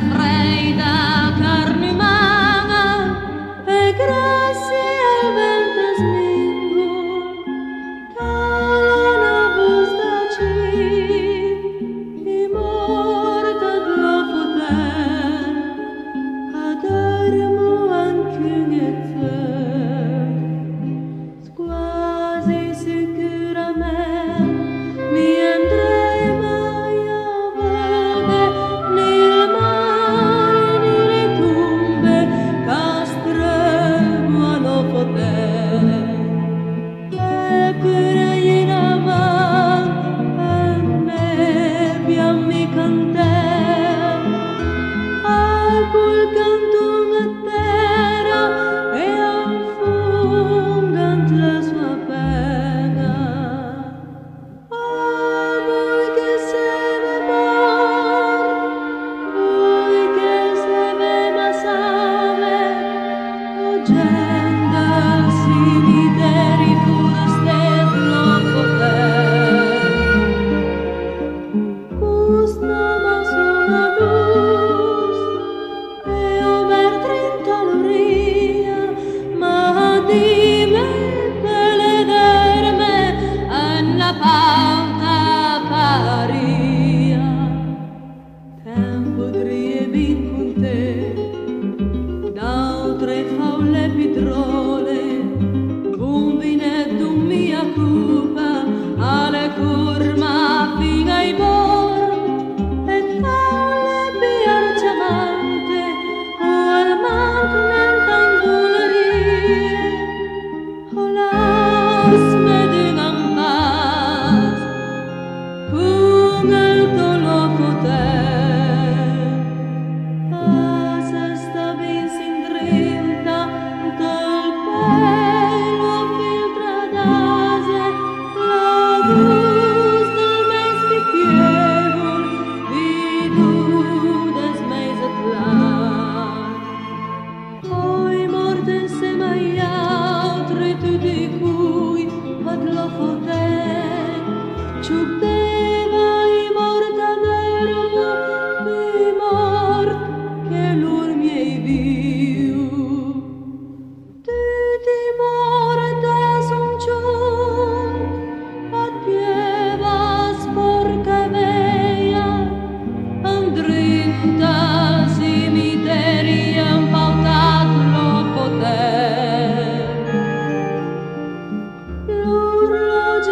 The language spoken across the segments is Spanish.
reina.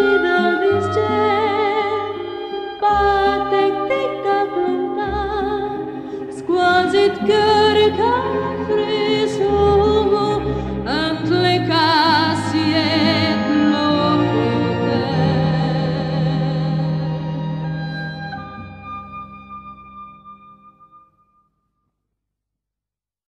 see the